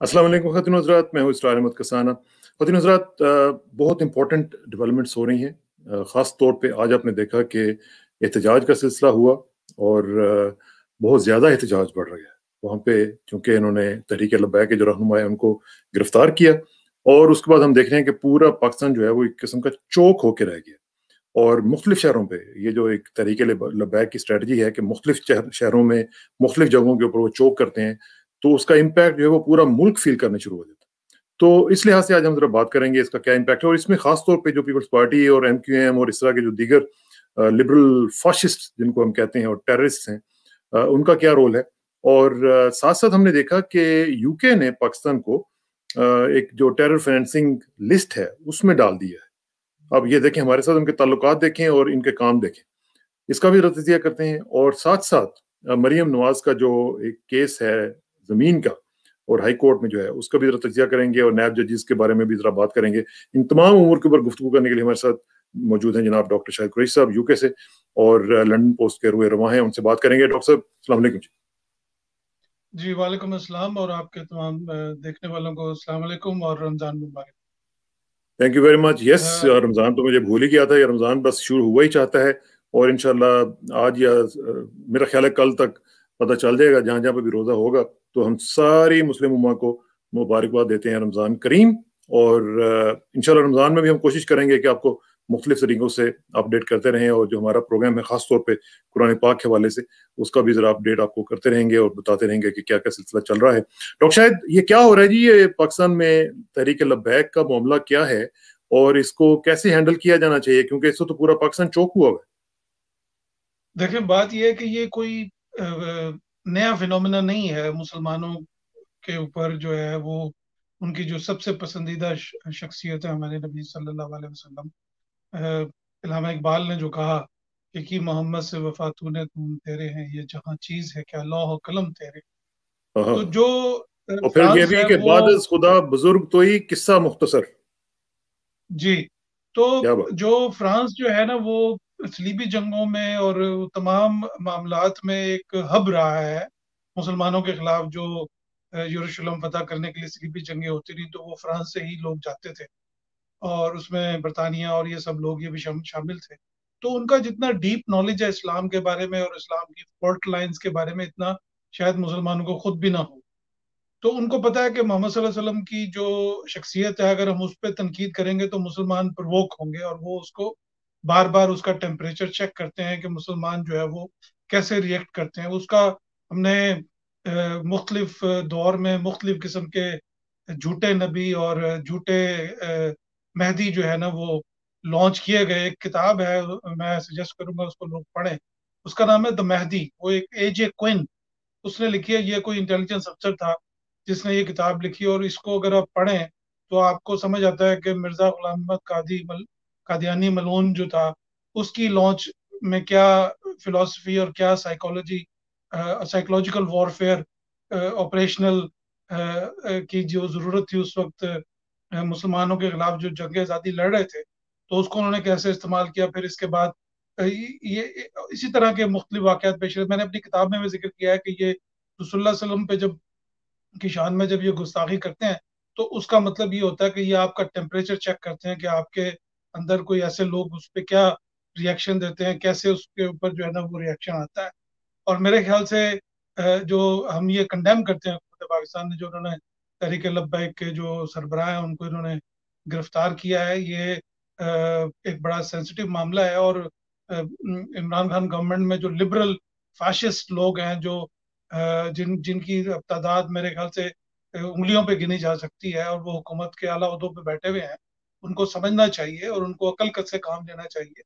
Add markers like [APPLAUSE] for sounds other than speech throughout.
वालेकुम, खतिन हजरात। मैं हूँ इसरार अहमद कसाना। खतिन हजरात बहुत इंपॉर्टेंट डेवलपमेंट्स हो रही हैं। ख़ास तौर पे आज आपने देखा कि एहतजाज का सिलसिला हुआ और बहुत ज़्यादा एहतजाज बढ़ रहा है। वहाँ पे चूँकि इन्होंने तहरीक लब्बा के जो रहनुमा है, उनको गिरफ़्तार किया और उसके बाद हम देख रहे हैं कि पूरा पाकिस्तान जो है, वो एक किस्म का चौक होकर रह गया। और मुख्तलिफ़ शहरों पे ये जो एक तरीके लब्बैक की स्ट्रेटजी है कि मुख्तलिफ़ शहरों में मुख्तलिफ़ जगहों के ऊपर वो चौक करते हैं। तो उसका इम्पैक्ट जो है वो पूरा मुल्क फील करने शुरू हो जाता है। तो इस लिहाज से आज हम जरा बात करेंगे इसका क्या इम्पैक्ट है और इसमें खास तौर पे जो पीपल्स पार्टी और एम क्यू एम और इस तरह के जो दीगर लिबरल फाशिस्ट जिनको हम कहते हैं और टेररिस्ट हैं उनका क्या रोल है? और साथ साथ हमने देखा कि यूके ने पाकिस्तान को एक जो टेरर फाइनेंसिंग लिस्ट है उसमें डाल दिया है। अब ये देखें, हमारे साथ उनके ताल्लुकात देखें और इनके काम देखें। इसका भी रतिया करते हैं और साथ साथ मरियम नवाज़ का जो एक केस है ज़मीन का और हाई कोर्ट में जो है उसका भी जरा तजिया करेंगे और नैब जजेस के बारे में भी जरा बात करेंगे। इन तमाम उम्र के ऊपर गुफ्तु करने के लिए हमारे साथ मौजूद हैं जनाब डॉक्टर शाहिद कुरैश साहब यूके से और लंदन पोस्ट के रुए रवा हैं उनसे बात करेंगे। डॉक्टर साहब अलैक्म जी। जी वालेकुम अस्सलाम और आपके तमाम देखने वालों को अस्सलाम वालेकुम और रमज़ान मुबारक। Thank you very much yes Ramzan तो मुझे भूल ही गया था ये रमज़ान बस शुरू हुआ ही चाहता है और इनशाला आज या मेरा ख्याल है कल तक पता चल जाएगा, जहाँ जहाँ पर भी रोजा होगा तो हम सारी मुस्लिम उमा को मुबारकबाद देते हैं रमज़ान करीम। और इंशाल्लाह रमज़ान में भी हम कोशिश करेंगे कि आपको मुख्तलिफ़ तरीकों से अपडेट करते रहें और जो हमारा प्रोग्राम है ख़ास तौर पे कुरान पाक के हवाले से, उसका भी ज़रा अपडेट आपको करते रहेंगे और बताते रहेंगे कि क्या क्या सिलसिला चल रहा है। डॉक्टर शायद ये क्या हो रहा है जी? ये पाकिस्तान में तहरीक लब्बैक का मामला क्या है? और इसको कैसे हैंडल किया जाना चाहिए? क्योंकि इससे तो पूरा पाकिस्तान चौक हुआ है। देखिए, बात यह है कि ये कोई नया फिनोमिना नहीं है मुसलमानों के ऊपर जो है वो उनकी जो सबसे पसंदीदा शख्सियत है हमारे नबी सल्लल्लाहु अलैहि वसल्लम। इलामा इकबाल ने जो कहा कि की मोहम्मद से वफा तूने तुम तेरे हैं ये जहाँ चीज़ है क्या लौह कलम तेरे। तो जो और फिर ये भी कि बाद खुदा बुज़ुर्ग तो ही किस्सा मुख्तसर। जी तो जो फ्रांस जो है ना वो सलीबी जंगों में और तमाम मामलात में एक हब रहा है, मुसलमानों के खिलाफ जो यरूशलेम फतह करने के लिए सलीबी जंगें होती रही तो वो फ्रांस से ही लोग जाते थे। और उसमें बरतानिया और ये सब लोग ये भी शामिल थे। तो उनका जितना डीप नॉलेज है इस्लाम के बारे में और इस्लाम की फोर्ट लाइन्स के बारे में, इतना शायद मुसलमानों को खुद भी ना हो। तो उनको पता है कि मोहम्मद वसल्लम की जो शख्सियत है, अगर हम उस पर तनकीद करेंगे तो मुसलमान प्रवोक होंगे और वो उसको बार बार उसका टेम्परेचर चेक करते हैं कि मुसलमान जो है वो कैसे रिएक्ट करते हैं। उसका हमने मुख्तलिफ़ दौर में मुख्तलिफ़ किस्म के झूठे नबी और झूठे मेहदी जो है ना वो लॉन्च किए गए। एक किताब है, मैं सजेस्ट करूँगा उसको लोग पढ़ें। उसका नाम है द मेहदी वो एक एज ए क्विन उसने लिखी है, ये कोई इंटेलिजेंस अफसर था जिसने ये किताब लिखी और इसको अगर आप पढ़ें तो आपको समझ आता है कि मिर्ज़ा गुलाम अहमद कादी कादियानी मलून जो था, उसकी लॉन्च में क्या फिलोसफी और क्या साइकोलॉजी साइकोलॉजिकल वॉरफेयर ऑपरेशनल की जो ज़रूरत थी उस वक्त मुसलमानों के खिलाफ जो जंग आज़ादी लड़ रहे थे तो उसको उन्होंने कैसे इस्तेमाल किया, फिर इसके बाद ये, इसी तरह के मुख्तलि वाक़ात पेश मैंने अपनी किताब में भी ज़िक्र किया है कि ये रसोल्ला पे जब, की शान में जब ये गुस्ताखी करते हैं तो उसका मतलब ये होता है कि ये आपका टेम्परेचर चेक करते हैं कि आपके अंदर कोई ऐसे लोग उस पर क्या रिएक्शन देते हैं? कैसे उसके ऊपर जो है ना वो रिएक्शन आता है? और मेरे ख्याल से जो हम ये कंडेम करते हैं पाकिस्तान ने, जो उन्होंने तहरीक लब्बैक के जो सरबराह हैं, उनको इन्होंने गिरफ़्तार किया है, ये एक बड़ा सेंसिटिव मामला है। और इमरान खान गवर्नमेंट में जो लिबरल फैशिस्ट लोग हैं, जो जिन, जिनकी तादाद मेरे ख्याल से उंगलियों पे गिनी जा सकती है और वो हुकूमत के आला उहदों पे बैठे हुए हैं उनको समझना चाहिए और उनको अकल कद से काम लेना चाहिए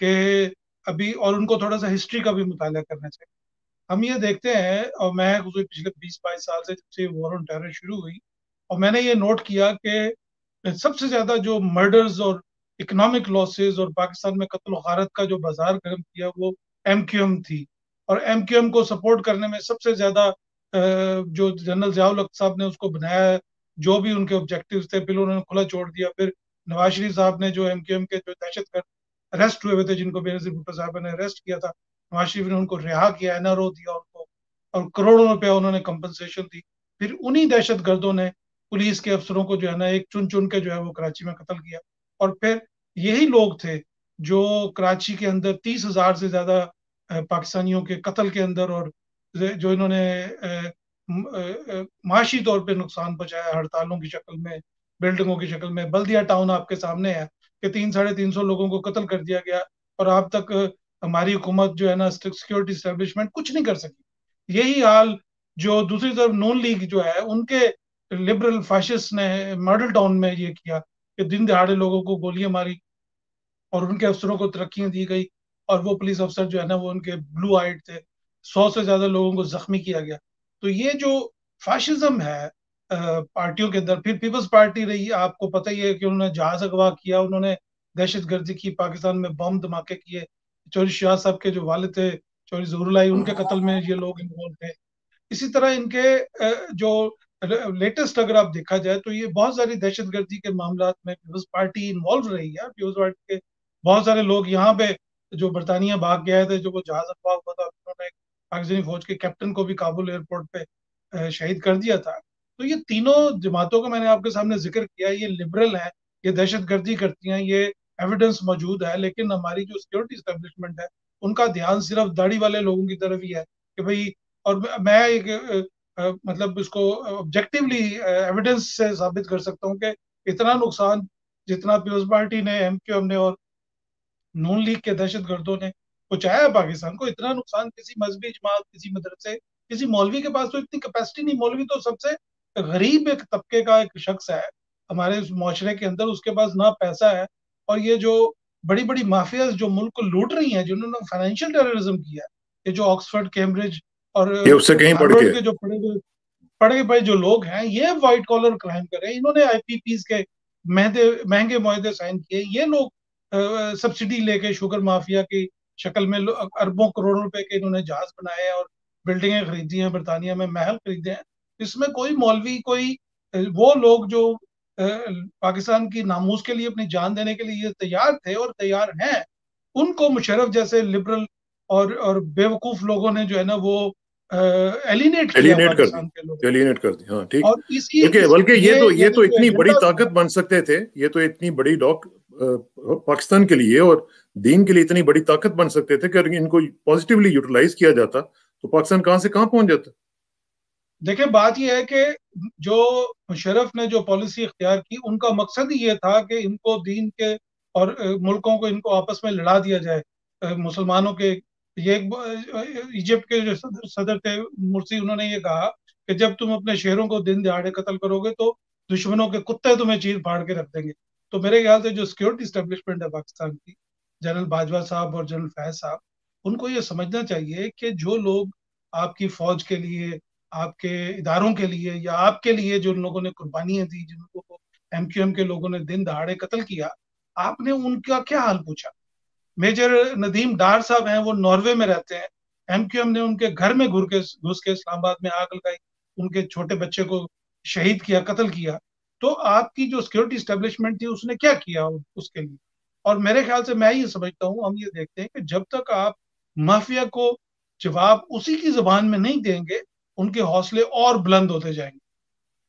कि अभी और उनको थोड़ा सा हिस्ट्री का भी मुताला करना चाहिए। हम ये देखते हैं और मैं पिछले बीस बाईस साल से जब से वॉर ऑन टेरर शुरू हुई और मैंने ये नोट किया कि सबसे ज़्यादा जो मर्डर्स और इकोनॉमिक लॉसेस और पाकिस्तान में कत्ल गारत का जो बाज़ार गर्म किया वो एम क्यू एम थी और एम क्यू एम को सपोर्ट करने में सबसे ज़्यादा जो जनरल जियाउल साहब ने उसको बनाया, जो भी उनके ऑब्जेक्टिव थे, फिर उन्होंने खुला छोड़ दिया, फिर नवाज़ शरीफ साहब ने जो एम क्यू एम के जो दहशत कर अरेस्ट हुए हुए थे, जिनको बेनजीर भुट्टो साहब ने अरेस्ट किया था, नवाज़ शरीफ ने उनको रिहा किया एनआरओ दिया उनको, और करोड़ों रुपया उन्होंने कंपनसेशन दी। फिर उन्हीं दहशत गर्दों ने पुलिस के अफसरों को जो है ना, एक चुन चुन के जो है वो कराची में कत्ल किया। और फिर यही लोग थे जो कराची के अंदर तीस हज़ार से ज़्यादा पाकिस्तानियों के कत्ल के अंदर और जो इन्होंने माशी तौर पे नुकसान पहुँचाया हड़तालों की शक्ल में बिल्डिंगों की शक्ल में। बल्दिया टाउन आपके सामने है कि तीन, साढ़े तीन सौ लोगों को कत्ल कर दिया गया और आप तक हमारी हुकूमत जो है ना सिक्योरिटी स्टेब्लिशमेंट कुछ नहीं कर सकी। यही हाल जो दूसरी तरफ़ नून लीग जो है, उनके लिबरल फाशिस्ट ने मॉडल टाउन में ये किया कि दिन दहाड़े लोगों को गोलियाँ मारी और उनके अफसरों को तरक्कियाँ दी गई और वो पुलिस अफसर जो है ना, वो उनके ब्लू आइट थे। सौ से ज़्यादा लोगों को जख्मी किया गया। तो ये जो फाशिज्म है पार्टियों के अंदर, फिर पीपल्स पार्टी रही। आपको पता ही है कि उन्होंने जहाज़ अगवा किया, उन्होंने दहशत गर्दी की, पाकिस्तान में बम धमाके किए। चौरी शाह साहब के जो वाले थे चौरी जहरुलाई उनके कत्ल में ये लोग इन्वॉल्व थे। इसी तरह इनके जो लेटेस्ट अगर आप देखा जाए तो ये बहुत सारी दहशत गर्दी के मामला में पीपल्स पार्टी इन्वॉल्व रही है। पीपल्स पार्टी के बहुत सारे लोग यहाँ पे जो बरतानिया भाग गए थे, जो वो जहाज़ अफवाह हुआ था, उन्होंने पाकिस्तानी फौज के कैप्टन को भी काबुल एयरपोर्ट पे शहीद कर दिया था। तो ये तीनों जमातों का मैंने आपके सामने ज़िक्र किया, ये लिबरल है, ये दहशत गर्दी करती हैं, ये एविडेंस मौजूद है, लेकिन हमारी जो सिक्योरिटी स्टेब्लिशमेंट है, उनका ध्यान सिर्फ़ दाढ़ी वाले लोगों की तरफ़ ही है कि भाई, और मैं एक मतलब इसको ऑब्जेक्टिवली एविडेंस से साबित कर सकता हूँ कि इतना नुकसान जितना पीपल्स पार्टी ने एम क्यू एम ने और नून लीग के दहशत गर्दों ने पहुँचाया है पाकिस्तान को, इतना नुकसान किसी मजहबी जमात किसी मदरसे, किसी मौलवी के पास तो इतनी कैपेसिटी नहीं, मौलवी तो सबसे गरीब एक तबके का एक शख्स है हमारे इस माशरे के अंदर उसके पास ना पैसा है और ये जो बड़ी बड़ी माफिया जो मुल्क को लूट रही हैं जिन्होंने फाइनेंशियल टेररिज्म किया है ये जो ऑक्सफर्ड कैम्ब्रिज और ये उससे कहीं पढ़ के जो पढ़े पढ़े पढ़े जो लोग हैं ये व्हाइट कॉलर क्राइम कर रहे हैं। इन्होंने आईपीपीस के महँगे महँगे मुहिदे साइन किए। ये लोग सब्सिडी लेके शुगर माफिया की शक्ल में अरबों करोड़ों रुपए के इन्होंने जहाज़ बनाए हैं और बिल्डिंगें खरीदी हैं बरतानिया में महल खरीदे हैं। इसमें कोई मौलवी कोई वो लोग जो पाकिस्तान की नामूस के लिए अपनी जान देने के लिए तैयार थे और तैयार हैं उनको मुशरफ जैसे लिबरल और और बेवकूफ़ लोगों ने जो है ना वो एलिनेट एलिनेट कर दी एलिनेट कर दी हाँ ठीक। बल्कि बल्कि ये, ये तो ये तो इतनी बड़ी ताकत बन सकते थे ये तो इतनी बड़ी डॉक पाकिस्तान के लिए और दीन के लिए इतनी बड़ी ताकत बन सकते थे कि अगर इनको पॉजिटिवली यूटिलाइज किया जाता तो पाकिस्तान कहाँ से कहाँ पहुँच जाता? देखिए, बात यह है कि जो मुशरफ ने जो पॉलिसी इख्तियार की, उनका मकसद ही ये था कि इनको दीन के और मुल्कों को इनको आपस में लड़ा दिया जाए। मुसलमानों के, ये इजिप्ट के जो सदर सदर थे, मुर्सी, उन्होंने ये कहा कि जब तुम अपने शहरों को दिन दिहाड़े कत्ल करोगे तो दुश्मनों के कुत्ते तुम्हें चीर फाड़ के रख देंगे। तो मेरे ख्याल से जो सिक्योरिटी स्टेब्लिशमेंट है पाकिस्तान की, जनरल बाजवा साहब और जनरल फैज साहब, उनको ये समझना चाहिए कि जो लोग आपकी फौज के लिए आपके इदारों के लिए या आपके लिए जो लोगों ने कुर्बानियाँ दी, जिनको एम क्यू एम के लोगों ने दिन दहाड़े कत्ल किया, आपने उनका क्या हाल पूछा? मेजर नदीम डार साहब हैं, वो नॉर्वे में रहते हैं। एम क्यू एम ने उनके घर में घुर के, घुस के इस्लामाबाद में आग लगाई, उनके छोटे बच्चे को शहीद किया, कत्ल किया। तो आपकी जो सिक्योरिटी स्टेब्लिशमेंट थी, उसने क्या किया उसके लिए? और मेरे ख्याल से मैं ये समझता हूँ, हम ये देखते हैं कि जब तक आप माफिया को जवाब उसी की जबान में नहीं देंगे उनके हौसले और बुलंद होते जाएँगे।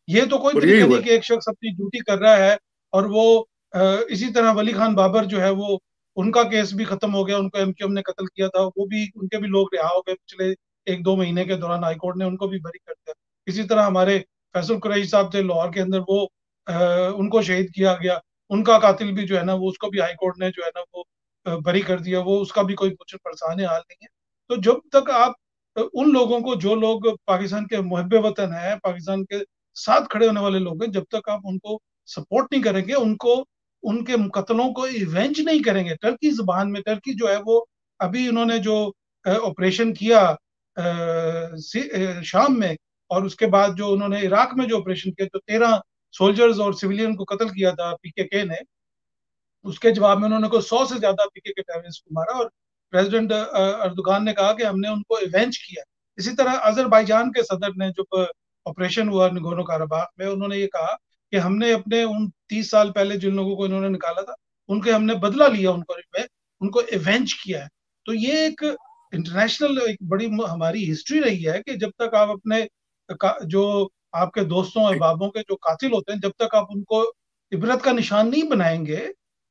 ये तो कोई तरीका नहीं कि एक शख्स अपनी ड्यूटी कर रहा है और वो इसी तरह वली खान बाबर जो है वो उनका केस भी खत्म हो गया उनको एमक्यूएम ने कत्ल किया था वो भी उनके भी लोग रिहा हो गए पिछले एक दो महीने के दौरान हाईकोर्ट ने उनको भी बरी कर दिया। इसी तरह हमारे फैसल कुरैशी साहब थे लाहौर के अंदर वो आ, उनको शहीद किया गया। उनका कातिल भी जो है ना वो उसको भी हाईकोर्ट ने जो है ना वो बरी कर दिया। वो उसका भी कोई कुछ परेशान हाल नहीं है। तो जब तक आप उन लोगों को जो लोग पाकिस्तान के मुहब वतन है, पाकिस्तान के साथ खड़े होने वाले लोग हैं, जब तक आप उनको सपोर्ट नहीं करेंगे, उनको, उनके कत्लों को इवेंज नहीं करेंगे। टर्की जबान में, टर्की जो है वो अभी उन्होंने जो ऑपरेशन किया शाम में, और उसके बाद जो उन्होंने इराक में जो ऑपरेशन किया तो तेरह सोल्जर्स और सिविलियन को कत्ल किया था पीके के ने। उसके जवाब में उन्होंने को सौ से ज़्यादा पीके के टेररिस्ट को मारा और प्रेसिडेंट अर्दुगान ने कहा कि हमने उनको इवेंज किया। इसी तरह अजरबैजान के सदर ने जब ऑपरेशन हुआ निगोनो काराबाग में, उन्होंने ये कहा कि हमने अपने उन तीस साल पहले जिन लोगों को इन्होंने निकाला था, उनके हमने बदला लिया, उनको उनको इवेंज किया है। तो ये एक इंटरनेशनल एक बड़ी हमारी हिस्ट्री रही है कि जब तक आप अपने जो आपके दोस्तों अहबाबों के जो कातिल होते हैं, जब तक आप उनको इबरत का निशान नहीं बनाएँगे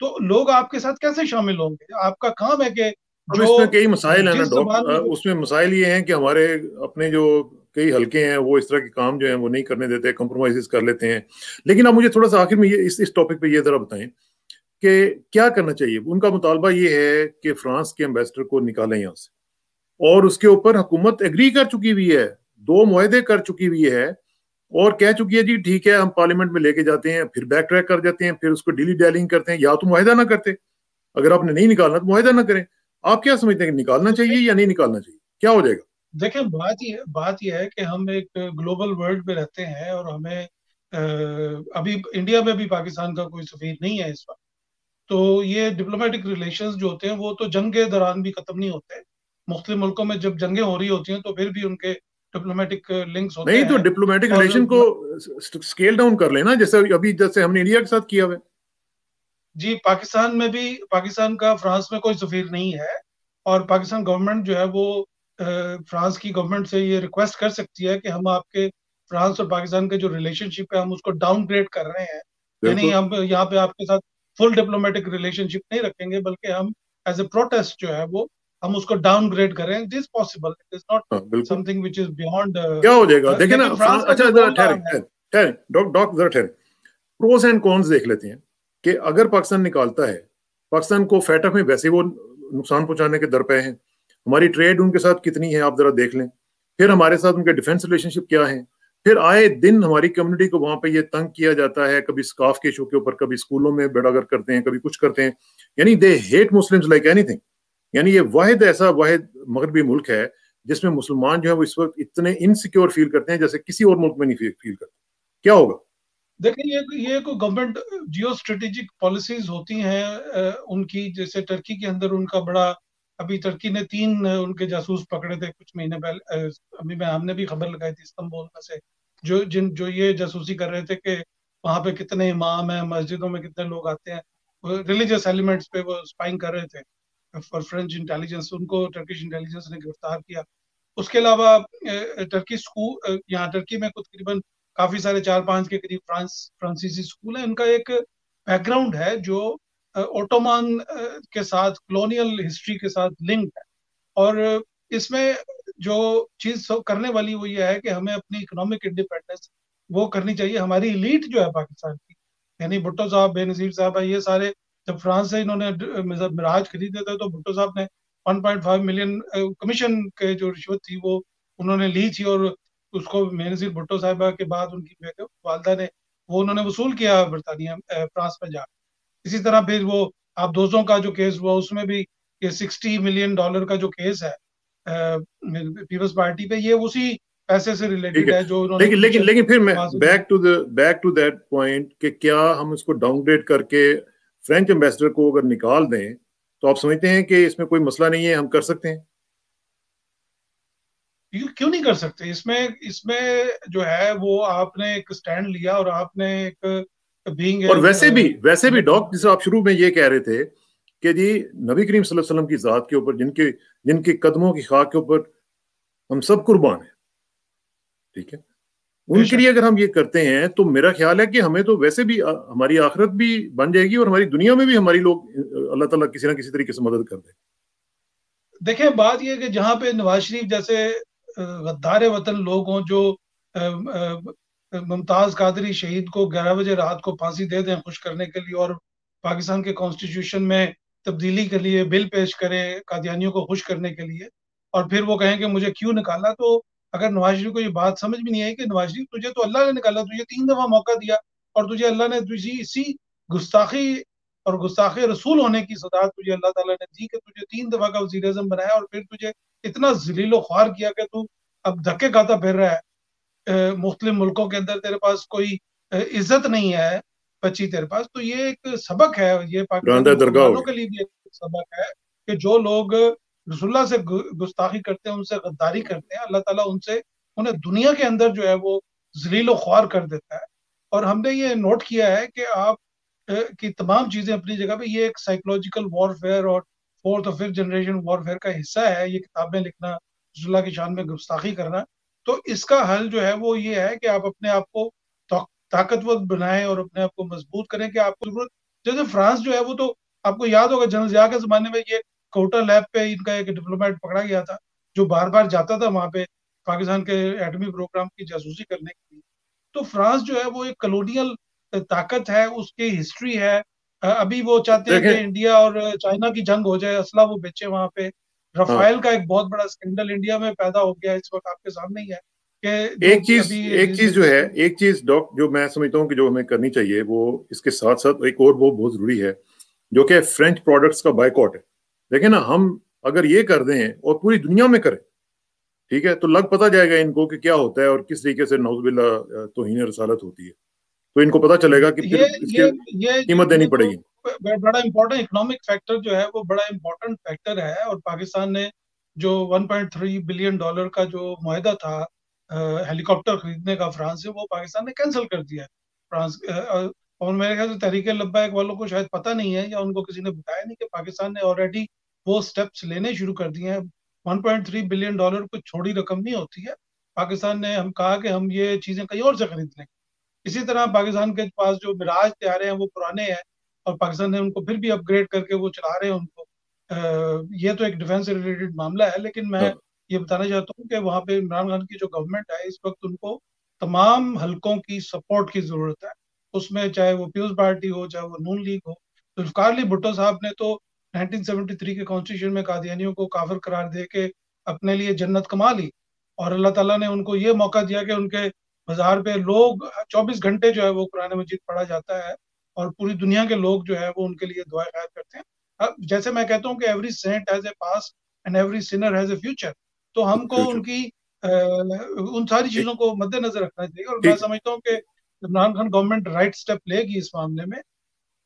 तो लोग आपके साथ कैसे शामिल होंगे? आपका काम है कि जो इसमें कई मसाइल है ना डॉक्टर उसमें मसाइल ये हैं कि हमारे अपने जो कई हल्के हैं वो इस तरह के काम जो है वो नहीं करने देते कॉम्प्रोमाइज कर लेते हैं। लेकिन आप मुझे थोड़ा सा आखिर में ये इस इस टॉपिक पे ये जरा बताएँ कि क्या करना चाहिए? उनका मुतालबा ये है कि फ्रांस के एम्बेसडर को निकालें यहाँ से। और उसके ऊपर हुकूमत एग्री कर चुकी हुई है दो माहदे कर चुकी हुई है और कह चुकी है जी ठीक है हम पार्लियामेंट में लेके जाते हैं फिर बैक ट्रैक कर जाते हैं फिर उसको डिली डैलिंग करते हैं या तो माहिदा ना करते। अगर आपने नहीं निकालना तो माहिदा ना करें। आप क्या समझते हैं कि निकालना चाहिए या नहीं निकालना चाहिए? क्या हो जाएगा? देखें बात ये बात यह है कि हम एक ग्लोबल वर्ल्ड में रहते हैं और हमें अभी इंडिया में भी पाकिस्तान का कोई सफीर नहीं है इस वक्त। तो ये डिप्लोमेटिक रिलेशंस जो होते हैं वो तो जंग के दौरान भी खत्म नहीं होते। मुख्तलि मुल्कों में जब जंगें हो रही होती हैं तो फिर भी उनके डिप्लोमेटिक लिंक्स होते नहीं तो डिप्लोमेटिक रिलेशन को स्केल डाउन कर लेना जैसे अभी जैसे हमने इंडिया के साथ किया हुआ जी पाकिस्तान में भी पाकिस्तान का फ्रांस में कोई सफीर नहीं है और पाकिस्तान गवर्नमेंट जो है वो फ्रांस की गवर्नमेंट से ये रिक्वेस्ट कर सकती है कि हम आपके फ्रांस और पाकिस्तान के जो रिलेशनशिप है हम उसको डाउनग्रेड कर रहे हैं। यानी हम यहाँ पे आपके साथ फुल डिप्लोमेटिक रिलेशनशिप नहीं रखेंगे बल्कि हम एज ए प्रोटेस्ट जो है वो हम उसको डाउनग्रेड करें this possible it is not something which is beyond क्या हो जाएगा? देखिए ना अच्छा जरा ठहरे ठहरे डॉक डॉक जरा ठहरे। प्रोस एंड कॉन्स देख लेते हैं। कि अगर पाकिस्तान निकालता है, पाकिस्तान को फैटक में वैसे वो नुकसान पहुँचाने के दर पे हैं। हमारी ट्रेड उनके साथ कितनी है, आप जरा देख लें। फिर हमारे साथ उनके डिफेंस रिलेशनशिप क्या है? फिर आए दिन हमारी कम्युनिटी को वहाँ पे ये तंग किया जाता है, कभी स्काफ के इशू के ऊपर, कभी स्कूलों में बेड़ागर करते हैं, कभी कुछ करते हैं। यानी they hate Muslims like anything यानी ये वाहिद ऐसा वाहिद मगरबी मुल्क है, जिसमें मुसलमान जो है वो इस वक्त इतने इनसिक्योर फील करते हैं, जैसे किसी और मुल्क में नहीं फील करते। क्या होगा? देखिए, ये ये को गवर्नमेंट जियो स्ट्रेटेजिक पॉलिसीज़ होती हैं उनकी, जैसे टर्की के अंदर उनका बड़ा, अभी टर्की ने तीन उनके जासूस पकड़े थे कुछ महीने पहले अभी मैं, हमने भी खबर लगाई थी इस्तंबुल में से, जो, जिन, जो ये जासूसी कर रहे थे कि वहाँ पे कितने इमाम हैं, मस्जिदों में कितने लोग आते हैं रिलीजियस एलिमेंट्स पे वो स्पाइंग कर रहे थे फॉर फ्रेंच इंटेलिजेंस उनको टर्किश इंटेलिजेंस ने गिरफ़्तार किया। उसके अलावा टर्की स्कूल यहाँ टर्की में तकरीबन काफ़ी सारे चार पाँच के करीब फ्रांस, फ्रांसीसी स्कूल है। इनका एक बैकग्राउंड है जो ओटोमान के साथ कॉलोनियल हिस्ट्री के साथ लिंक है। और इसमें जो चीज़ करने वाली वो ये है कि हमें अपनी इकोनॉमिक इंडिपेंडेंस वो करनी चाहिए। हमारी लीड जो है पाकिस्तान की, यानी भुट्टो साहब, बेनजीर साहब है, ये सारे, जब फ्रांस से इन्होंने मिराज खरीदे थे तो भुट्टो साहब ने 1.5 मिलियन कमीशन के जो रिश्वत थी वो उन्होंने ली थी और उसको बेनजीर भुट्टो साहबा के बाद उनकी वालदा ने वो उन्होंने वसूल किया बरतानिया फ्रांस में जा इसी तरह फिर वो आप दोस्तों का जो केस हुआ उसमें भी ये सिक्सटी मिलियन डॉलर का जो केस है पीपल्स पार्टी पे ये उसी पैसे से रिलेटेड है। जो लेकिन लेकिन लेकिन फिर मैं back to the back to that point कि क्या हम इसको डाउनग्रेड करके फ्रेंच एम्बेसडर को अगर निकाल दें तो आप समझते हैं कि इसमें कोई मसला नहीं है हम कर सकते हैं। क्यों नहीं कर सकते? इसमें इसमें जो है वो आपने एक स्टैंड लिया और आपने एक बीइंग और वैसे भी वैसे भी डॉक जिसे आप शुरू में ये कह रहे थे कि जी नबी करीम वसल्लम की जात के ऊपर जिनके जिनके कदमों की खाक के ऊपर हम सब कुर्बान हैं। ठीक है? उनके लिए अगर हम ये करते हैं तो मेरा ख्याल है कि हमें तो वैसे भी आ, हमारी आखिरत भी बन जाएगी और हमारी दुनिया में भी हमारी लोग अल्लाह ताला किसी ना किसी तरीके से मदद कर दे। देखें बात यह कि जहाँ पे नवाज़ शरीफ जैसे गद्दार वतन लोग हों जो मुमताज़ कादरी शहीद को ग्यारह बजे रात को फांसी दे दें खुश करने के लिए और पाकिस्तान के कॉन्स्टिट्यूशन में तब्दीली के लिए बिल पेश करें, कादियानियों को खुश करने के लिए। और फिर वो कहें कि मुझे क्यों निकाला? तो अगर नवाज़ शरीफ को ये बात समझ में नहीं आई कि नवाज़ शरीफ, तुझे तो अल्लाह ने निकाला, तुझे तीन दफ़ा मौका दिया और तुझे अल्लाह ने तुझे इसी गुस्ताखी और गुस्ताखी रसूल होने की सदा तुझे अल्लाह ताला ने दी कि तुझे तीन दफ़ा का वज़ीर अजम बनाया और फिर तुझे इतना जलीलो ख्वार किया कि तू अब धक्के खाता फिर रहा है। मुख्तलिफ़ मुल्कों के अंदर तेरे पास कोई इज़्ज़त नहीं है बची तेरे पास। तो ये एक सबक है ये पाकिस्तान के लिए भी एक सबक है कि जो लोग रसुल्ला से गुस्ताखी करते हैं उनसे गद्दारी करते हैं अल्लाह ताला उनसे उन्हें दुनिया के अंदर जो है वो जलील ख्वार कर देता है। और हमने ये नोट किया है कि आप की तमाम चीज़ें अपनी जगह पे, ये एक साइकोलॉजिकल वॉरफेयर और फोर्थ और फिफ्थ जनरेशन वॉरफेयर का हिस्सा है, ये किताबें लिखना रसुल्ला की शान में गुस्ताखी करना। तो इसका हल जो है, वो ये है कि आप अपने आप को ताकतवर बनाएँ और अपने आप को मज़बूत करें कि आपको ज़रूरत, जैसे फ्रांस जो है, वो तो आपको याद होगा जनरल जिया के जमाने में ये कोटा लैब पे इनका एक डिप्लोमेट पकड़ा गया था, जो बार बार जाता था वहाँ पे पाकिस्तान के एटमी प्रोग्राम की जासूसी करने के लिए। तो फ्रांस जो है, वो एक कलोनियल ताकत है उसकी हिस्ट्री है। अभी वो चाहते हैं कि इंडिया और चाइना की जंग हो जाए असला वो बेचे वहाँ पे। रफाइल हाँ। का एक बहुत बड़ा स्कैंडल इंडिया में पैदा हो गया इस वक्त आपके सामने ही है कि एक चीज़ एक चीज़ जो है एक चीज़ डॉक जो मैं समझता हूँ कि जो हमें करनी चाहिए वो इसके साथ साथ एक और वो बहुत ज़रूरी है जो कि फ्रेंच प्रोडक्ट्स का बाइकआउट है। देखिए ना हम अगर ये कर दें और पूरी दुनिया में करें ठीक है तो लग पता जाएगा इनको कि क्या होता है और किस तरीके से नौजबिल्ला तोहिन रसालत होती है। तो इनको पता चलेगा कि फिर इसकी कीमत देनी तो पड़ेगी। बड़ा इंपॉर्टेंट इकोनॉमिक फैक्टर जो है वो बड़ा इंपॉर्टेंट फैक्टर है और पाकिस्तान ने जो 1.3 बिलियन डॉलर का जो माहिदा था हेलीकॉप्टर खरीदने का फ्रांस से वो पाकिस्तान ने कैंसिल कर दिया है। फ्रांस और मेरे ख्याल से तहरीक लब्बैक वालों को शायद पता नहीं है या उनको किसी ने बताया नहीं कि पाकिस्तान ने ऑलरेडी वो स्टेप्स लेने शुरू कर दिए हैं। 1.3 बिलियन डॉलर कोई छोटी रकम नहीं होती है। पाकिस्तान ने हम कहा कि हम ये चीज़ें कहीं और से खरीद लेंगे इसी तरह पाकिस्तान के पास जो मिराज तैयारे हैं वो पुराने हैं और पाकिस्तान ने उनको फिर भी अपग्रेड करके वो चला रहे हैं उनको। आ, ये तो एक डिफेंस से रिलेटेड मामला है लेकिन मैं हाँ। ये बताना चाहता हूँ कि वहाँ पे इमरान खान की जो गवर्नमेंट है इस वक्त उनको तमाम हलकों की सपोर्ट की ज़रूरत है। उसमें चाहे वो पीपल्स पार्टी हो चाहे वो नून लीग हो। जुल्फकार अली भुट्टो साहब ने तो 1973 के कॉन्स्टिट्यूशन में कादियानियों को काफिर करार दे के अपने लिए जन्नत कमा ली और अल्लाह ताला ने उनको ये मौका दिया कि उनके बाज़ार पे लोग 24 घंटे जो है वो कुरान मजीद पढ़ा जाता है और पूरी दुनिया के लोग जो है वो उनके लिए दुआ खैर करते हैं। अब जैसे मैं कहता हूँ कि every saint has a past and every sinner has a future तो हमको उनकी आ, उन सारी चीज़ों को मद्देनजर रखना चाहिए और मैं समझता हूँ कि Imran Khan government right step लेगी इस मामले में।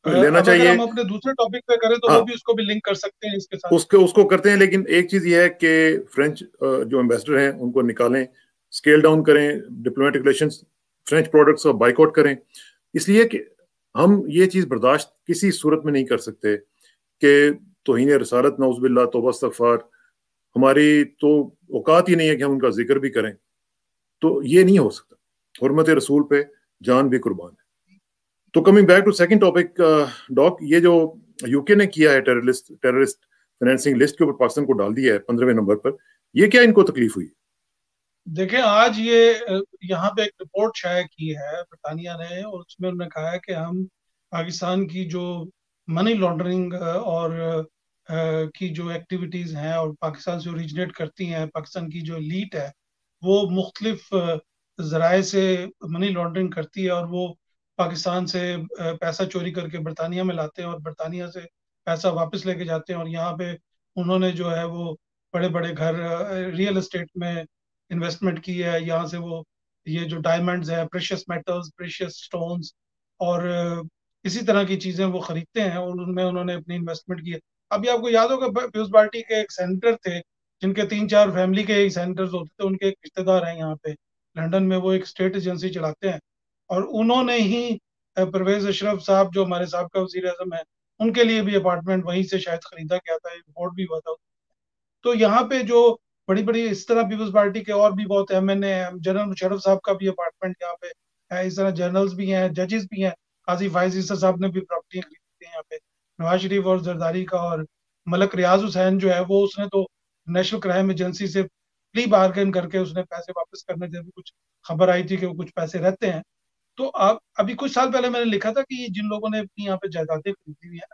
लेना चाहिए। हम अपने दूसरे टॉपिक पे करें तो हाँ, वो भी उसको भी लिंक कर सकते हैं इसके साथ। उसके उसको करते हैं लेकिन एक चीज़ ये है कि फ्रेंच जो एम्बेसडर हैं उनको निकालें। स्केल डाउन करें डिप्लोमेटिक रिलेशन फ्रेंच प्रोडक्ट्स का बाइकआउट करें। इसलिए कि हम ये चीज़ बर्दाश्त किसी सूरत में नहीं कर सकते कि तोहन रसालत नौजबिल्ला तोबा इस्तफार हमारी तो औकात ही नहीं है कि हम उनका ज़िक्र भी करें। तो ये नहीं हो सकता। हरमत रसूल पे जान भी कुर्बान है। तो coming back to second topic dock ये जो यूके ने किया है टेररिस्ट टेररिस्ट फाइनेंसिंग लिस्ट के ऊपर पाकिस्तान को डाल दिया है पंद्रहवें नंबर पर, ये क्या इनको तकलीफ़ हुई? देखें आज ये यहाँ पे एक रिपोर्ट शाया की है ब्रिटानिया ने, और उसमें उन्होंने कहा है कि हम पाकिस्तान की जो मनी लॉन्ड्रिंग और की जो एक्टिविटीज़ हैं और पाकिस्तान से ओरिजिनेट करती हैं, पाकिस्तान की जो लीट है, वो मुख्तलिफ़ जराए से मनी लॉन्ड्रिंग करती है और वो पाकिस्तान से पैसा चोरी करके बरतानिया में लाते हैं और बरतानिया से पैसा वापस लेके जाते हैं और यहाँ पे उन्होंने जो है वो बड़े बड़े घर रियल एस्टेट में इन्वेस्टमेंट की है, यहाँ से वो, ये जो डायमंड्स है प्रेशियस मेटल्स प्रेशियस स्टोन्स और इसी तरह की चीज़ें वो खरीदते हैं और उनमें उन्होंने अपनी इन्वेस्टमेंट की है। अभी आपको याद होगा पीयूष पार्टी के एक सेंटर थे, जिनके तीन चार फैमिली के सेंटर्स होते थे, उनके एक रिश्तेदार हैं यहाँ पे लंदन में वो एक स्टेट एजेंसी चलाते हैं। और उन्होंने ही परवेज अशरफ साहब, जो हमारे साहब का वज़ीर अजम है, उनके लिए भी अपार्टमेंट वहीं से शायद खरीदा गया था रिपोर्ट भी हुआ था। तो यहाँ पे जो बड़ी बड़ी इस तरह पीपल्स पार्टी के और भी बहुत M N A general Musharraf साहब का भी अपार्टमेंट यहाँ पे है, इस तरह जनरल्स भी हैं जजेस भी हैं। काजी फायज साहब ने भी प्रॉपर्टी खरीदी थी यहाँ पे नवाज़ शरीफ और जरदारी का और मलक रियाज हुसैन जो है, वो उसने तो नेशनल क्राइम एजेंसी से प्ली बार्गेन करके उसने पैसे वापस करने जैसे कुछ खबर आई थी कि वो कुछ पैसे रहते हैं। तो अब, अभी कुछ साल पहले मैंने लिखा था कि जिन लोगों ने अपनी यहाँ पे जायदादें खरीदी हुई है,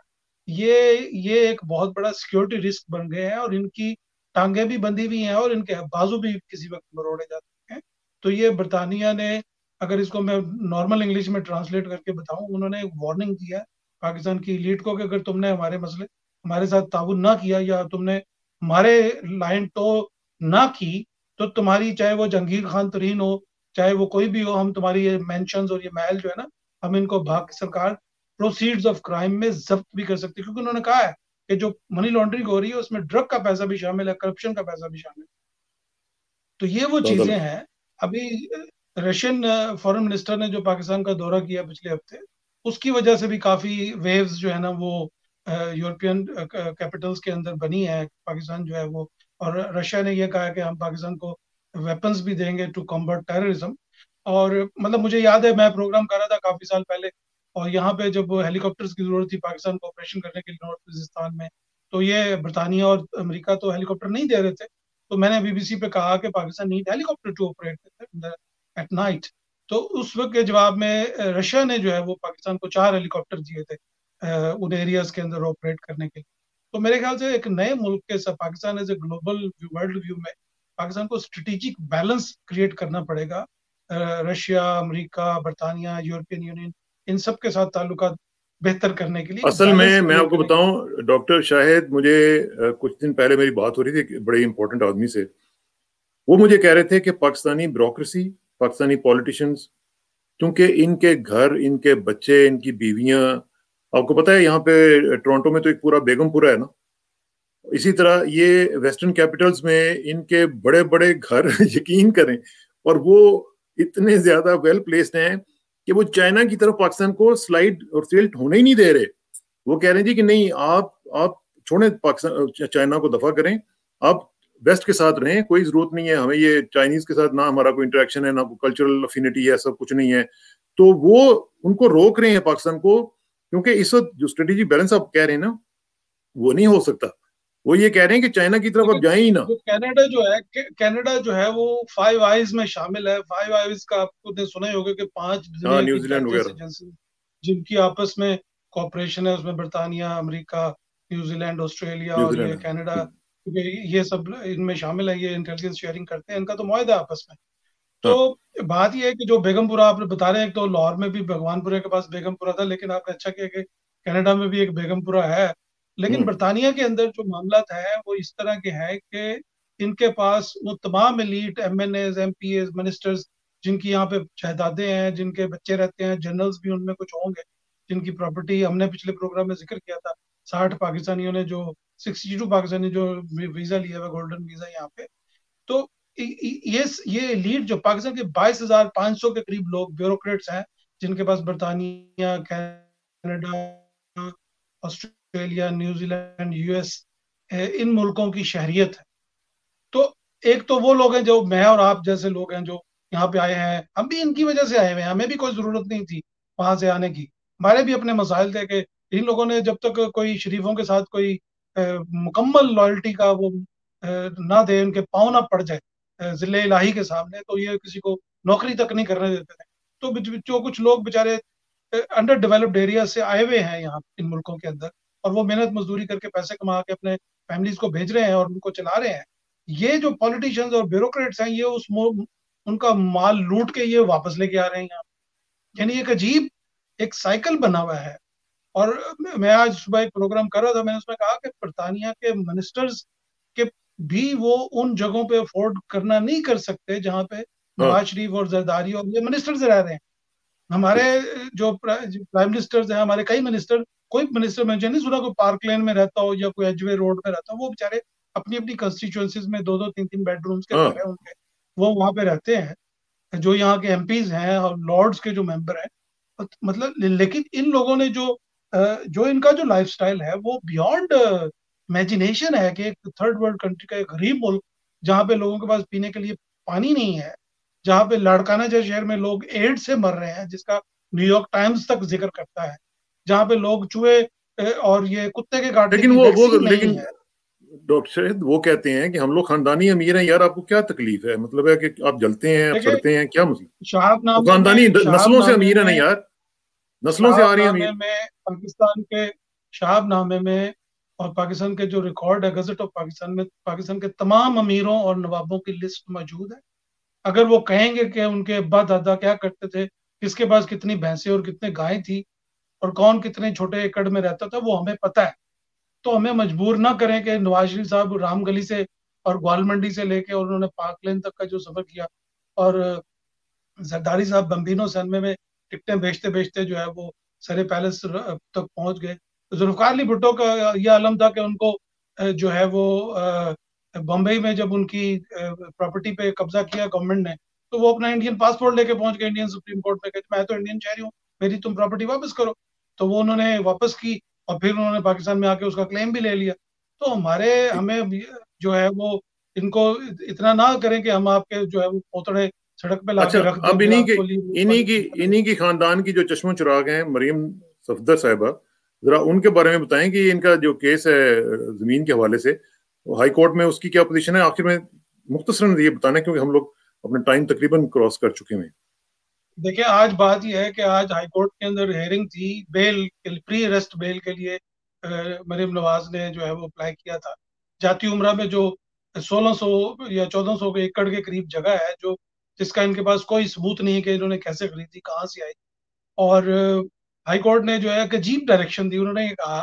ये ये एक बहुत बड़ा सिक्योरिटी रिस्क बन गए हैं और इनकी टांगे भी बंधी हुई हैं और इनके बाजू भी किसी वक्त मरोड़े जाते हैं। तो ये बरतानिया ने, अगर इसको मैं नॉर्मल इंग्लिश में ट्रांसलेट करके बताऊँ, उन्होंने एक वार्निंग दिया है पाकिस्तान की लीड को कि अगर तुमने हमारे मसले, हमारे साथ ताउन ना किया या तुमने हमारे लाइन टो ना की तो तुम्हारी, चाहे वो जंगीर खान तरीन हो, चाहे वो कोई भी हो, हम तुम्हारी ये मैंशन और ये महल जो है ना, हम इनको भाग सरकार प्रोसीड्स ऑफ़ क्राइम में जब्त भी कर सकती क्योंकि उन्होंने कहा है कि जो मनी लॉन्ड्रिंग हो रही है उसमें ड्रग का पैसा भी शामिल है करप्शन का पैसा भी शामिल है। तो ये वो चीज़ें हैं। अभी रशियन फॉरेन मिनिस्टर ने जो पाकिस्तान का दौरा किया पिछले हफ़्ते उसकी वजह से भी काफ़ी वेव्स जो है ना वो यूरोपियन कैपिटल्स के अंदर बनी है। पाकिस्तान जो है वो और रशिया ने यह कहा कि हम पाकिस्तान को वेपन्स भी देंगे टू कॉम्बट टेररिज्म और मतलब मुझे याद है मैं प्रोग्राम कर रहा था काफ़ी साल पहले और यहाँ पे जब हेलीकॉप्टर्स की ज़रूरत थी पाकिस्तान को ऑपरेशन करने के लिए नॉर्थ वजिस्तान में तो ये बरतानिया और अमेरिका तो हेलीकॉप्टर नहीं दे रहे थे। तो मैंने बीबीसी पे कहा कि Pakistan need helicopter to operate at night तो उस वक्त के जवाब में रशिया ने जो है वो पाकिस्तान को चार हेलीकॉप्टर दिए थे उन एरियाज़ के अंदर ऑपरेट करने के लिए। तो मेरे ख्याल से एक नए मुल्क के साथ Pakistan as a global world view में पाकिस्तान को स्ट्रेटेजिक बैलेंस क्रिएट करना पड़ेगा। रशिया, अमेरिका, बरतानिया यूरोपियन यूनियन इन सब के साथ ताल्लुक बेहतर करने के लिए असल में मैं आपको बताऊँ डॉक्टर शाहिद मुझे कुछ दिन पहले मेरी बात हो रही थी बड़े इंपॉर्टेंट आदमी से। वो मुझे कह रहे थे कि पाकिस्तानी ब्यूरोक्रेसी पाकिस्तानी पॉलिटिशियंस क्योंकि इनके घर इनके बच्चे इनकी बीवियाँ आपको पता है यहाँ पे टोरंटो में तो एक पूरा बेगमपुरा है ना? इसी तरह ये वेस्टर्न कैपिटल्स में इनके बड़े बड़े घर [LAUGHS] यकीन करें और वो इतने ज़्यादा वेल प्लेस्ड हैं कि वो चाइना की तरफ़ पाकिस्तान को स्लाइड और सेल्ट होने ही नहीं दे रहे। वो कह रहे हैं जी कि नहीं, आप आप छोड़े पाकिस्तान, चाइना को दफ़ा करें। आप वेस्ट के साथ रहें, कोई ज़रूरत नहीं है हमें ये चाइनीज़ के साथ ना हमारा कोई इंटरेक्शन है, ना कोई कल्चरल अफिनिटी है, सब कुछ नहीं है। तो वो उनको रोक रहे हैं पाकिस्तान को, क्योंकि इस वक्त जो स्ट्रेटेजी बैलेंस आप कह रहे हैं ना, वो नहीं हो सकता। वो ये कह रहे हैं कि चाइना की तरफ़ अब जाए ही ना। कनाडा जो है कनाडा जो है वो फाइव आइज़ में शामिल है। फाइव आइज़ का आपको सुना ही होगा कि पाँच हाँ, न्यूजीलैंड वगैरह। जिनकी आपस में कॉपरेशन है उसमें बरतानिया अमेरिका न्यूजीलैंड ऑस्ट्रेलिया और ये कनाडा क्योंकि ये सब इनमें शामिल है ये इंटेलिजेंस शेयरिंग करते हैं इनका तो मुहिदा आपस में। तो हाँ। बात यह है कि जो बेगमपुरा आप बता रहे हैं तो लाहौर में भी भगवानपुरे के पास बेगमपुरा था लेकिन आपने अच्छा किया कि कनाडा में भी एक बेगमपुरा है लेकिन हम्म। बरतानिया के अंदर जो मामला है वो इस तरह के है कि इनके पास वो तमाम elite M N As M P As ministers जिनकी यहाँ पे जायदादे हैं जिनके बच्चे रहते हैं जनरल्स भी उनमें कुछ होंगे जिनकी प्रॉपर्टी हमने पिछले प्रोग्राम में ज़िक्र किया था साठ पाकिस्तानियों ने जो सिक्सटी टू पाकिस्तानी जो वीज़ा लिया हुआ गोल्डन वीज़ा यहाँ पे तो ये ये लीड जो पाकिस्तान के बाईस हज़ार पाँच सौ के करीब लोग ब्यूरोक्रेट्स हैं जिनके पास बरतानिया Canada Australia New Zealand US इन मुल्कों की शहरियत है। तो एक तो वो लोग हैं जो मैं और आप जैसे लोग हैं जो यहाँ पे आए हैं, हम भी इनकी वजह से आए हुए हैं, हमें भी कोई ज़रूरत नहीं थी वहाँ से आने की। हमारे भी अपने मसाइल थे कि इन लोगों ने जब तक कोई शरीफों के साथ कोई मुकम्मल लॉयल्टी का वो ना दे, उनके पाँव ना पड़ जाए ज़िले इलाही के सामने तो ये किसी को नौकरी तक नहीं करने देते थे। तो जो कुछ लोग बेचारे अंडर डेवलप्ड एरिया से आए हुए हैं यहाँ इन मुल्कों के अंदर और वो मेहनत मजदूरी करके पैसे कमा के अपने फैमिलीज़ को भेज रहे हैं और उनको चला रहे हैं ये जो पॉलिटिशियंस और ब्यूरोक्रेट्स हैं ये उस उनका माल लूट के ये वापस लेके आ रहे हैं यहाँ यानी एक अजीब एक साइकिल बना हुआ है। और मैं आज सुबह एक प्रोग्राम कर रहा था मैंने उसमें कहा कि बरतानिया के मिनिस्टर्स के भी वो उन जगहों पे अफोर्ड करना नहीं कर सकते जहाँ पे हाँ। नवाज़ शरीफ और जरदारी और ये मिनिस्टर्स रह रहे हैं। हमारे जो प्राइम मिनिस्टर्स हैं हमारे कई मिनिस्टर कोई मिनिस्टर मैंने नहीं सुना कोई पार्क लेन में रहता हो या कोई एजवे रोड पे रहता हो वो बेचारे अपनी अपनी कंस्टिट्यूएंसीज में दो दो तीन तीन बेडरूम्स के। घर है उनके वो वहाँ पे रहते हैं जो यहाँ के एम हैं और लॉर्ड्स के जो मेंबर हैं। मतलब लेकिन इन लोगों ने जो जो इनका जो लाइफस्टाइल है वो बियॉन्ड इमेजिनेशन है कि एक थर्ड वर्ल्ड कंट्री का एक गरीब मुल्क जहाँ पे लोगों के पास पीने के लिए पानी नहीं है जहाँ पे लाड़काना जैसे शहर में लोग एड से मर रहे हैं जिसका न्यूयॉर्क टाइम्स तक ज़िक्र करता है। जहाँ पे लोग चूहे और ये कुत्ते के काटने लेकिन वो वो लेकिन डॉक्टर शाहिद वो कहते हैं कि हम लोग खानदानी अमीर हैं यार आपको क्या तकलीफ़ है? मतलब है कि आप जलते हैं आप सड़ते हैं क्या मतलब तो खानदानी नस्लों से अमीर है नहीं यार? नस्लों से आ रही है पाकिस्तान के शाहबनामे में और पाकिस्तान के जो रिकॉर्ड है गजट ऑफ़ पाकिस्तान में पाकिस्तान के तमाम अमीरों और नवाबों की लिस्ट मौजूद है। अगर वो कहेंगे कि उनके अब्बा दादा क्या करते थे किसके पास कितनी भैंसे और कितने गाय थी और कौन कितने छोटे एकड़ में रहता था, वो हमें पता है। तो हमें मजबूर ना करें कि नवाज़ शरीफ साहब राम गली से और ग्वाल मंडी से लेके और उन्होंने पार्क लेन तक का जो सफ़र किया और जरदारी साहब बम्बिनो सनमे में टिकटें बेचते बेचते जो है वो सरे पैलेस तक पहुँच गए। जुल्फकार अली भुट्टो का यह आलम था कि उनको जो है वो बम्बई में जब उनकी प्रॉपर्टी पे कब्जा किया गवर्नमेंट ने तो वो अपना इंडियन पासपोर्ट लेके पहुँच गए इंडियन सुप्रीम कोर्ट में। मैं तो इंडियन शहरी हूँ, मेरी तुम प्रॉपर्टी वापस करो। तो वो उन्होंने वापस की और फिर उन्होंने पाकिस्तान में आके उसका क्लेम भी ले लिया। तो हमारे हमें जो है वो इनको इतना ना करें कि हम आपके जो है वो पोतड़े सड़क पे अच्छा, रख अब इन्हीं की इन्हीं की इन्हीं की खानदान की जो चश्मो चुराग हैं मरियम सफदर साहिबा जरा उनके बारे में बताएँ कि इनका जो केस है ज़मीन के हवाले से हाई कोर्ट में उसकी क्या पोजीशन है? आखिर में मुख्तसरन ये बताना क्योंकि हम लोग अपने टाइम तकरीबन क्रॉस कर चुके हैं। देखिए आज बात यह है कि आज हाई कोर्ट के अंदर हेयरिंग थी बेल प्री अरेस्ट बेल के लिए मरीम नवाज़ ने जो है वो अप्लाई किया था जाती उम्र में जो 1600 या 1400 एकड़ के करीब जगह है जो जिसका इनके पास कोई सबूत नहीं है कि इन्होंने कैसे खरीदी कहाँ से आई और हाई कोर्ट ने जो है एक अजीब डायरेक्शन दी उन्होंने ये कहा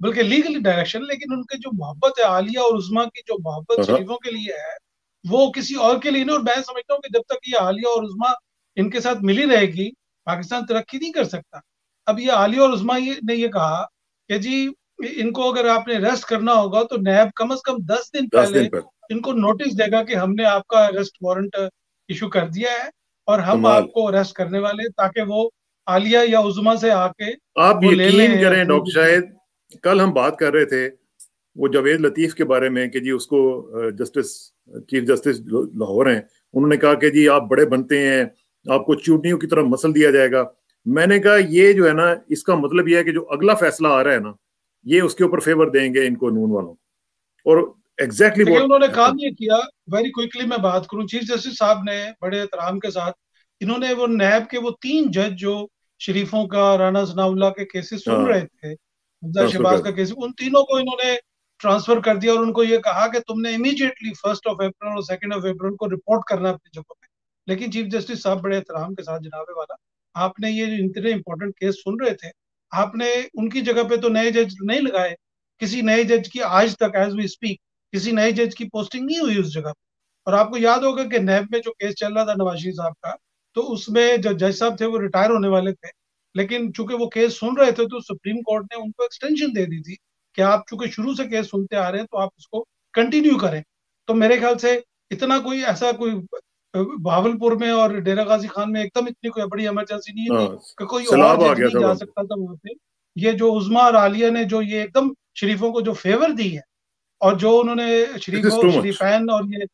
बल्कि लीगल डायरेक्शन लेकिन उनके जो मोहब्बत है आलिया और उस्मा की जो मोहब्बत हाँ। शरीफों के लिए है वो किसी और के लिए नहीं और मैं समझता हूँ कि जब तक ये आलिया और उस्मा इनके साथ मिली रहेगी पाकिस्तान तरक्की नहीं कर सकता। अब ये आलिया और उस्मा ने ये कहा कि जी इनको अगर आपने अरेस्ट करना होगा तो नैब कम अज कम दस दिन पहले दिन इनको नोटिस देगा कि हमने आपका अरेस्ट वारंट इशू कर दिया है और हम आपको अरेस्ट करने वाले ताकि वो आलिया या उजमा से आके आप यकीन करें डॉक्टर शाहिद कल हम बात कर रहे थे वो जावेद लतीफ के बारे में कि जी उसको जस्टिस चीफ जस्टिस लाहौर हैं। उन्होंने कहा कि जी आप बड़े बनते हैं आपको चूटनियों की तरफ़ मसल दिया जाएगा। मैंने कहा ये जो है ना इसका मतलब ये है कि जो अगला फैसला आ रहा है ना ये उसके ऊपर फेवर देंगे इनको नून वालों। और एग्जैक्टली exactly उन्होंने काम ये किया वेरी क्विकली मैं बात करूँ चीफ जस्टिस साहब ने बड़े एहतराम के साथ इन्होंने वो नैब के वो तीन जज जो शरीफों का राना सनाउल्ला के केसेस सुन हाँ। रहे थे शहबाज का केस उन तीनों को इन्होंने ट्रांसफ़र कर दिया और उनको ये कहा कि तुमने इमीडिएटली फ़र्स्ट ऑफ़ अप्रैल और सेकंड ऑफ़ अप्रैल को रिपोर्ट करना अपनी जगह पे। लेकिन चीफ जस्टिस साहब बड़े एहतराम के साथ जनाबे वाला, आपने ये इतने इंपॉर्टेंट केस सुन रहे थे, आपने उनकी जगह पे तो नए जज नहीं लगाए, किसी नए जज की आज तक एज वी स्पीक किसी नए जज की पोस्टिंग नहीं हुई उस जगह पे। और आपको याद होगा कि नैब में जो केस चल रहा था नवाजी साहब का तो उसमें जो जज साहब थे वो रिटायर होने वाले थे, लेकिन चूँकि वो केस सुन रहे थे तो सुप्रीम कोर्ट ने उनको एक्सटेंशन दे दी थी कि आप चूँकि शुरू से केस सुनते आ रहे हैं तो आप उसको कंटिन्यू करें। तो मेरे ख्याल से इतना कोई ऐसा कोई भावलपुर में और डेरा गाजी खान में एकदम इतनी कोई बड़ी इमरजेंसी नहीं है हाँ, कि कोई और नहीं जा सकता था वहाँ पे। ये जो उजमा और आलिया ने जो ये एकदम शरीफों को जो फेवर दी है और जो उन्होंने शरीफों शरीफैन और ये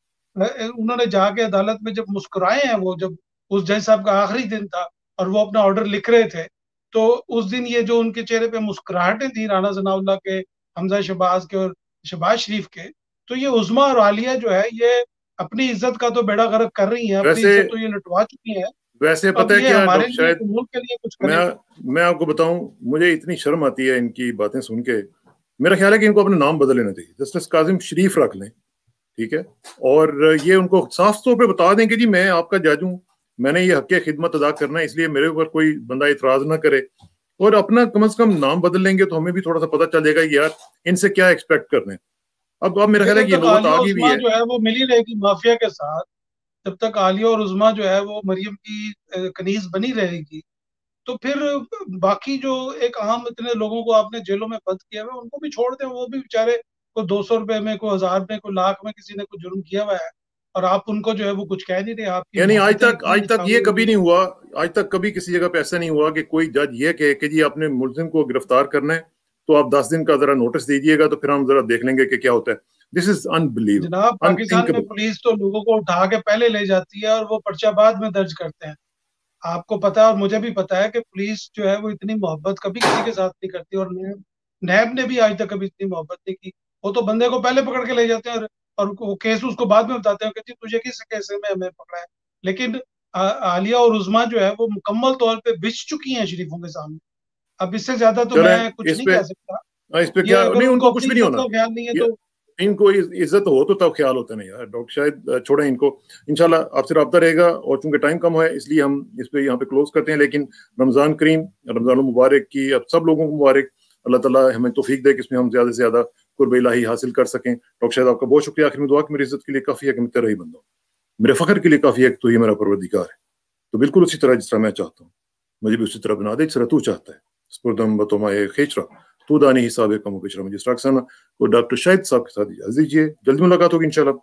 उन्होंने जाके अदालत में जब मुस्कुराए हैं वो जब उस जज साहब का आखिरी दिन था और वो अपना ऑर्डर लिख रहे थे तो उस दिन ये जो उनके चेहरे पे मुस्कुराहटें थी राना जनाउल्ला के हमजा शबाज के और शबाज शरीफ के तो ये उजमा और आलिया जो है ये अपनी इज़्ज़त का तो बेड़ा गर्क कर रही है अपनी इज़्ज़त तो ये लुटवा चुकी है। वैसे पता है क्या हमारे शायद मुल्क के लिए कुछ मैं मैं आपको बताऊँ मुझे इतनी शर्म आती है इनकी बातें सुन के। मेरा ख्याल है कि इनको अपने नाम बदल लेना चाहिए। जस्टिस काजिम शरीफ रख लें ठीक है? और ये उनको साफ़ तौर पे बता दें कि जी मैं आपका जज हूँ मैंने ये हक खिदमत अदा करना है इसलिए मेरे ऊपर कोई बंदा इतराज ना करे। और अपना कम अज कम नाम बदल लेंगे तो हमें भी थोड़ा सा पता चलेगा यार इनसे क्या एक्सपेक्ट कर रहे हैं। अब अब मेरा ख्याल है कि नौबत आगे भी है। जो है वो मिली रहेगी माफिया के साथ जब तक आलिया और उजमा जो है वो मरियम की कनीज बनी रहेगी तो फिर बाकी जो एक आम इतने लोगों को आपने जेलों में बंद किया हुआ उनको भी छोड़ दें वो भी बेचारे को दो सौ रुपए में कोई हज़ार में कोई लाख में किसी ने कुछ जुर्म किया हुआ है और आप उनको जो है वो कुछ कह नहीं रहे आप यानी आज तक आज तक ये कभी नहीं हुआ आज तक कभी किसी जगह पे ऐसा नहीं हुआ कि कोई जज ये कहे कि जी आपने मुलजिम को गिरफ़्तार करना है तो आप दस दिन का जरा नोटिस दीजिएगा तो फिर हम जरा देख लेंगे कि क्या होता है। दिस इज़ अनबिलीव जनाब पाकिस्तान में पुलिस तो लोगों को उठा के पहले ले जाती है और वो पर्चा बाद में दर्ज करते हैं। आपको पता है और मुझे भी पता है कि पुलिस जो है वो इतनी मोहब्बत कभी किसी के साथ नहीं करती और नैब ने भी आज तक कभी इतनी मोहब्बत नहीं की। वो तो बंदे को पहले पकड़ के ले जाते हैं और और वो केस उसको बाद में बताते हैं कि जी तुझे किस केस में हमें पकड़ा है? लेकिन आलिया और उजमा जो है वो मुकम्मल तौर पर बिछ चुकी हैं शरीफों के सामने। अब इससे ज़्यादा तो मैं कुछ नहीं कह सकता। हाँ, इस पे क्या नहीं उनको कुछ भी नहीं होना। ख्याल नहीं है तो इनको इज़्ज़त हो तो तब ख्याल होता नहीं यार। डॉक्टर शायद छोड़े इनको। इनशाला आपसे रब्ता रहेगा और चूँकि टाइम कम है इसलिए हम इस पे यहाँ पे क्लोज करते हैं। लेकिन रमज़ान करीम रमज़ान मुबारक की अब सब लोगों को मुबारक। अल्लाह ताला हमें तोफीक दे कि इसमें हम ज़्यादा से ज़्यादा कुर्ब इलाही हासिल कर सकें। डॉक्टर शायद आपका बहुत शुक्रिया। आखिर में दुआ कि मेरी इज़्ज़त के लिए काफ़ी है कि मैं तेरा ही बंदा। हूँ मेरे फ़ख्र के लिए काफ़ी है कि तो ये मेरा परवरदिगार है। तो बिल्कुल उसी तरह जिस तरह मैं चाहता हूँ। मुझे भी उसी तरह बना दे जिस तरह तू चाहता है। स्पुरदम बतोमाए खेचरा तो दानी हिसाब कम पिछड़ा मुझे स्टाक्साना को डॉक्टर शाहिद साहब के साथ इजाज़त दीजिए जल्दी मुलाकात होगी इंशाल्लाह